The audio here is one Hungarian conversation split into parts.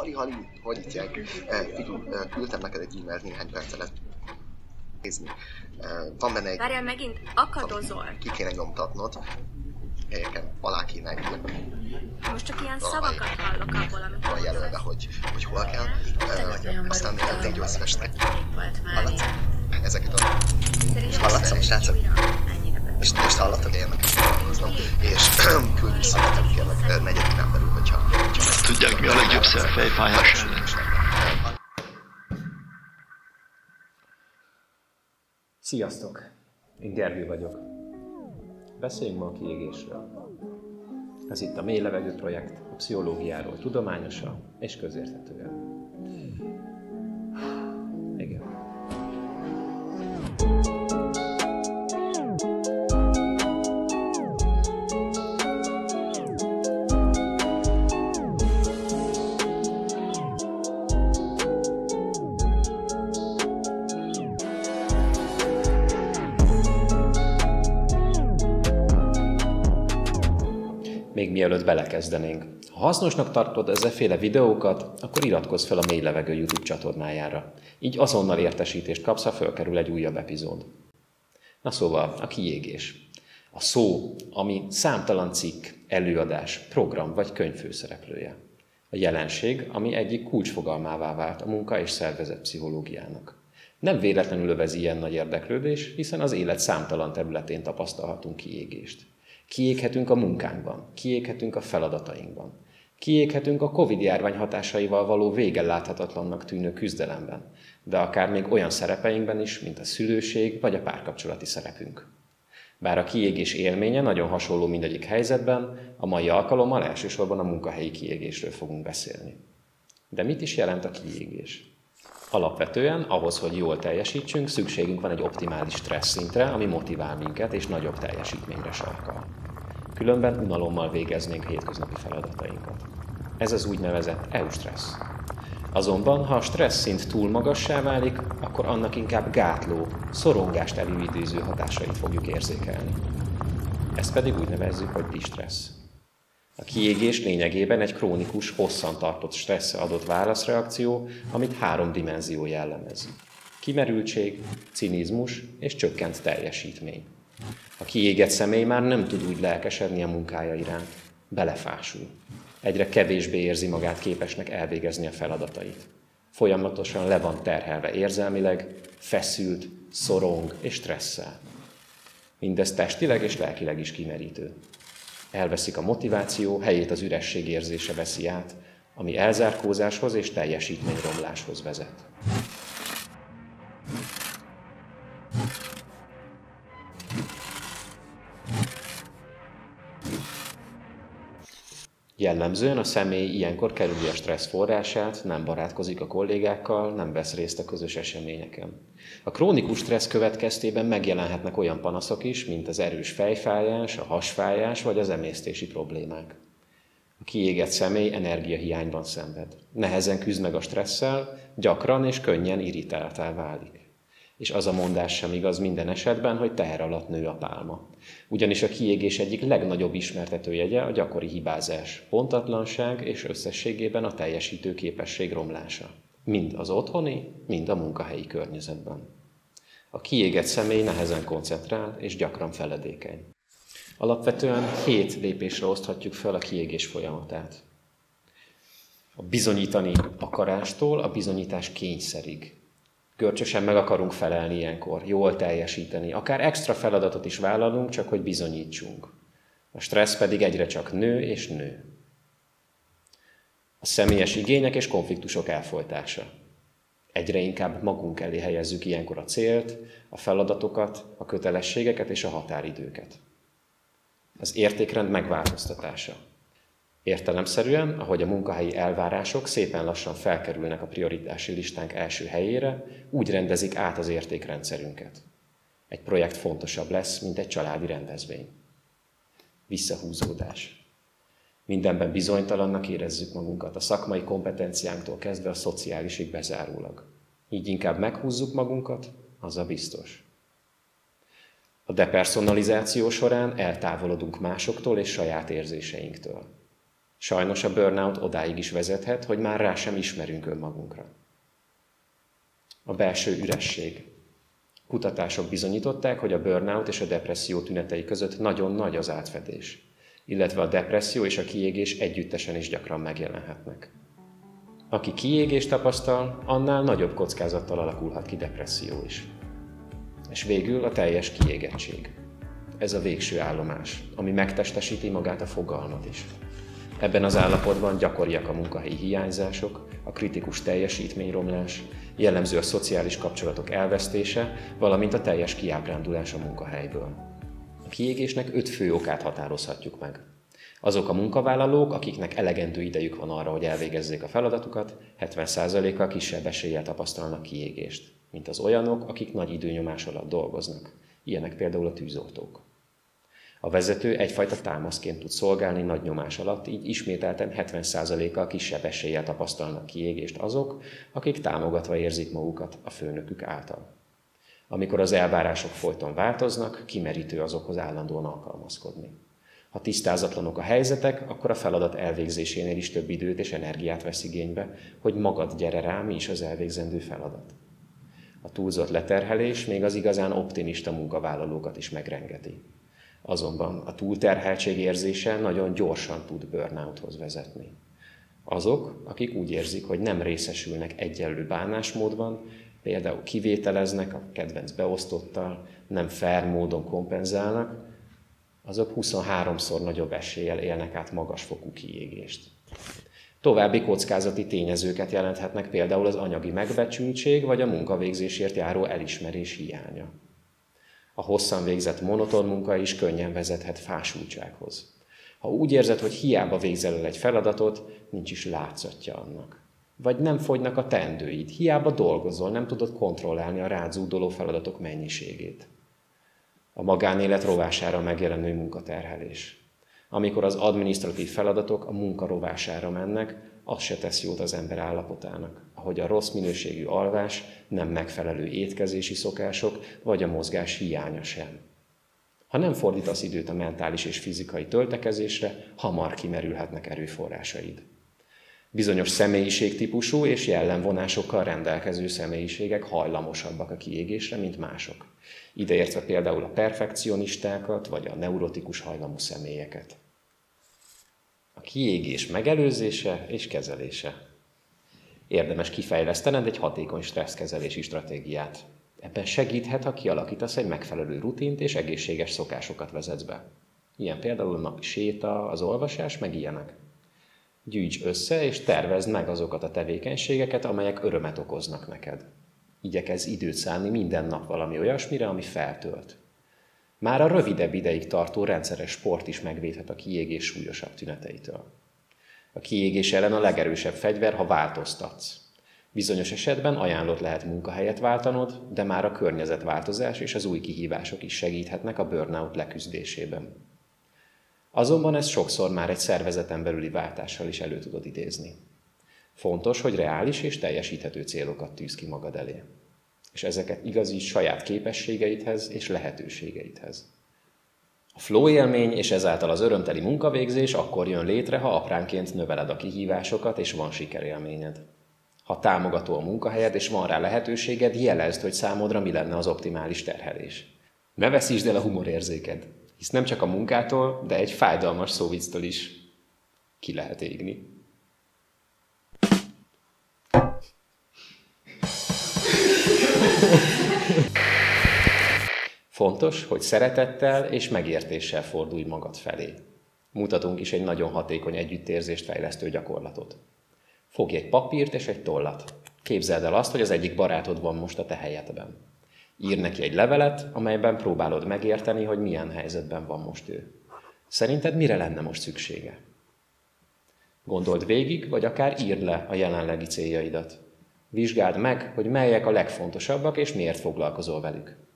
Hali, Hali, hogy hívják? Eh, Figyelj, eh, küldtem neked egy e-mailt néhány perc előtt. Nézni. Eh, Van benne egy... Várjál, megint akadozol. Ki kéne nyomtatnod. Helyeken alá kéne írni. Most csak ilyen szavakat hallok abból, amit Van jelölve, hogy, hogy hol kell. Aztán thank you a szívesnek. Hallasz? Ezeket a... És hallatszom, srácok? És most hallottad én nekem foglalkoznom. És küld vissza nekem kérlek negyedikán belül, hogyha... hogyha Tudják, mi a legjobb szer fejfájás ellen? Sziasztok! Én Gergő vagyok. Beszéljünk ma a kiégésről. Ez itt a Mély Levegő Projekt, a pszichológiáról tudományosan és közérthetően. Még mielőtt belekezdenénk. Ha hasznosnak tartod ezeféle videókat, akkor iratkozz fel a Mély Levegő YouTube csatornájára. Így azonnal értesítést kapsz, ha fölkerül egy újabb epizód. Na szóval, a kiégés. A szó, ami számtalan cikk, előadás, program vagy könyv főszereplője. A jelenség, ami egyik kulcsfogalmává vált a munka és szervezet pszichológiának. Nem véletlenül övezi ilyen nagy érdeklődés, hiszen az élet számtalan területén tapasztalhatunk kiégést. Kiéghetünk a munkánkban, kiéghetünk a feladatainkban, kiéghetünk a Covid járvány hatásaival való vége láthatatlannak tűnő küzdelemben, de akár még olyan szerepeinkben is, mint a szülőség vagy a párkapcsolati szerepünk. Bár a kiégés élménye nagyon hasonló mindegyik helyzetben, a mai alkalommal elsősorban a munkahelyi kiégésről fogunk beszélni. De mit is jelent a kiégés? Alapvetően ahhoz, hogy jól teljesítsünk, szükségünk van egy optimális stressz szintre, ami motivál minket és nagyobb teljesítményre sarkal. Különben unalommal végeznénk hétköznapi feladatainkat. Ez az úgynevezett eustressz. Azonban, ha a stressz szint túl magassá válik, akkor annak inkább gátló, szorongást előidéző hatásait fogjuk érzékelni. Ezt pedig úgy nevezzük, hogy distressz. A kiégés lényegében egy krónikus, hosszan tartott stressze adott válaszreakció, amit három dimenzió jellemez. Kimerültség, cinizmus és csökkent teljesítmény. A kiégett személy már nem tud úgy lelkesedni a munkája iránt. Belefásul. Egyre kevésbé érzi magát képesnek elvégezni a feladatait. Folyamatosan le van terhelve érzelmileg, feszült, szorong és stresszel. Mindez testileg és lelkileg is kimerítő. Elveszik a motiváció, helyét az üresség érzése veszi át, ami elzárkózáshoz és teljesítményromláshoz vezet. Jellemzően a személy ilyenkor kerüli a stressz forrását, nem barátkozik a kollégákkal, nem vesz részt a közös eseményeken. A krónikus stressz következtében megjelenhetnek olyan panaszok is, mint az erős fejfájás, a hasfájás vagy az emésztési problémák. A kiégett személy energiahiányban szenved. Nehezen küzd meg a stresszel, gyakran és könnyen irritáltá válik. És az a mondás sem igaz minden esetben, hogy teher alatt nő a pálma. Ugyanis a kiégés egyik legnagyobb ismertetőjegye a gyakori hibázás, pontatlanság és összességében a teljesítő képesség romlása. Mind az otthoni, mind a munkahelyi környezetben. A kiégett személy nehezen koncentrál és gyakran feledékeny. Alapvetően hét lépésre oszthatjuk fel a kiégés folyamatát. A bizonyítani akarástól a bizonyítás kényszerig. Görcsösen meg akarunk felelni ilyenkor, jól teljesíteni, akár extra feladatot is vállalunk, csak hogy bizonyítsunk. A stressz pedig egyre csak nő és nő. A személyes igények és konfliktusok elfolytása. Egyre inkább magunk elé helyezzük ilyenkor a célt, a feladatokat, a kötelességeket és a határidőket. Az értékrend megváltoztatása. Értelemszerűen, ahogy a munkahelyi elvárások szépen lassan felkerülnek a prioritási listánk első helyére, úgy rendezik át az értékrendszerünket. Egy projekt fontosabb lesz, mint egy családi rendezvény. Visszahúzódás. Mindenben bizonytalannak érezzük magunkat, a szakmai kompetenciánktól kezdve a szociálisig bezárólag. Így inkább meghúzzuk magunkat, az a biztos. A depersonalizáció során eltávolodunk másoktól és saját érzéseinktől. Sajnos a burnout odáig is vezethet, hogy már rá sem ismerünk önmagunkra. A belső üresség. Kutatások bizonyították, hogy a burnout és a depresszió tünetei között nagyon nagy az átfedés, illetve a depresszió és a kiégés együttesen is gyakran megjelenhetnek. Aki kiégést tapasztal, annál nagyobb kockázattal alakulhat ki depresszió is. És végül a teljes kiégettség. Ez a végső állomás, ami megtestesíti magát a fogalmat is. Ebben az állapotban gyakoriak a munkahelyi hiányzások, a kritikus teljesítményromlás, jellemző a szociális kapcsolatok elvesztése, valamint a teljes kiábrándulás a munkahelyből. A kiégésnek öt fő okát határozhatjuk meg. Azok a munkavállalók, akiknek elegendő idejük van arra, hogy elvégezzék a feladatukat, 70%-kal kisebb eséllyel tapasztalnak kiégést, mint az olyanok, akik nagy időnyomás alatt dolgoznak. Ilyenek például a tűzoltók. A vezető egyfajta támaszként tud szolgálni nagy nyomás alatt, így ismételten 70%-kal kisebb eséllyel tapasztalnak kiégést azok, akik támogatva érzik magukat a főnökük által. Amikor az elvárások folyton változnak, kimerítő azokhoz állandóan alkalmazkodni. Ha tisztázatlanok a helyzetek, akkor a feladat elvégzésénél is több időt és energiát vesz igénybe, hogy magad gyere rá, mi is az elvégzendő feladat. A túlzott leterhelés még az igazán optimista munkavállalókat is megrengeti. Azonban a túlterheltség érzése nagyon gyorsan tud burnouthoz vezetni. Azok, akik úgy érzik, hogy nem részesülnek egyenlő bánásmódban, például kivételeznek a kedvenc beosztottal, nem fair módon kompenzálnak, azok 23-szor nagyobb eséllyel élnek át magasfokú kiégést. További kockázati tényezőket jelenthetnek például az anyagi megbecsültség vagy a munkavégzésért járó elismerés hiánya. A hosszan végzett monoton munka is könnyen vezethet fásultsághoz. Ha úgy érzed, hogy hiába végzel el egy feladatot, nincs is látszatja annak. Vagy nem fogynak a tendőid, hiába dolgozol, nem tudod kontrollálni a rád feladatok mennyiségét. A magánélet rovására megjelenő munkaterhelés. Amikor az administratív feladatok a munka rovására mennek, az se tesz jót az ember állapotának, ahogy a rossz minőségű alvás, nem megfelelő étkezési szokások, vagy a mozgás hiánya sem. Ha nem fordítasz időt a mentális és fizikai töltekezésre, hamar kimerülhetnek erőforrásaid. Bizonyos személyiségtípusú és jellemvonásokkal rendelkező személyiségek hajlamosabbak a kiégésre, mint mások. Ideértve például a perfekcionistákat, vagy a neurotikus hajlamú személyeket. A kiégés megelőzése és kezelése. Érdemes kifejlesztened egy hatékony stresszkezelési stratégiát. Ebben segíthet, ha kialakítasz egy megfelelő rutint és egészséges szokásokat vezetsz be. Ilyen például a napi séta, az olvasás, meg ilyenek. Gyűjts össze és tervezd meg azokat a tevékenységeket, amelyek örömet okoznak neked. Igyekezz időt szánni minden nap valami olyasmire, ami feltölt. Már a rövidebb ideig tartó rendszeres sport is megvédhet a kiégés súlyosabb tüneteitől. A kiégés ellen a legerősebb fegyver, ha változtatsz. Bizonyos esetben ajánlott lehet munkahelyet váltanod, de már a környezetváltozás és az új kihívások is segíthetnek a burnout leküzdésében. Azonban ez sokszor már egy szervezeten belüli váltással is elő tudod idézni. Fontos, hogy reális és teljesíthető célokat tűz ki magad elé és ezeket igazíts saját képességeidhez és lehetőségeidhez. A flow élmény és ezáltal az örömteli munkavégzés akkor jön létre, ha apránként növeled a kihívásokat és van sikerélményed. Ha támogató a munkahelyed és van rá lehetőséged, jelezd, hogy számodra mi lenne az optimális terhelés. Ne veszítsd el a humorérzéked, hisz nem csak a munkától, de egy fájdalmas szóvictől is ki lehet égni. Fontos, hogy szeretettel és megértéssel fordulj magad felé. Mutatunk is egy nagyon hatékony együttérzést fejlesztő gyakorlatot. Fogj egy papírt és egy tollat. Képzeld el azt, hogy az egyik barátod van most a te helyedben. Ír neki egy levelet, amelyben próbálod megérteni, hogy milyen helyzetben van most ő. Szerinted mire lenne most szüksége? Gondold végig, vagy akár írd le a jelenlegi céljaidat. Vizsgáld meg, hogy melyek a legfontosabbak, és miért foglalkozol velük.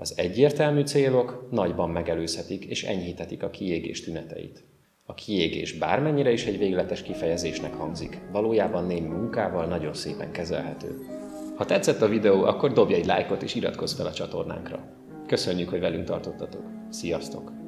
Az egyértelmű célok nagyban megelőzhetik és enyhíthetik a kiégés tüneteit. A kiégés bármennyire is egy végletes kifejezésnek hangzik, valójában némi munkával nagyon szépen kezelhető. Ha tetszett a videó, akkor dobj egy lájkot és iratkozz fel a csatornánkra. Köszönjük, hogy velünk tartottatok. Sziasztok!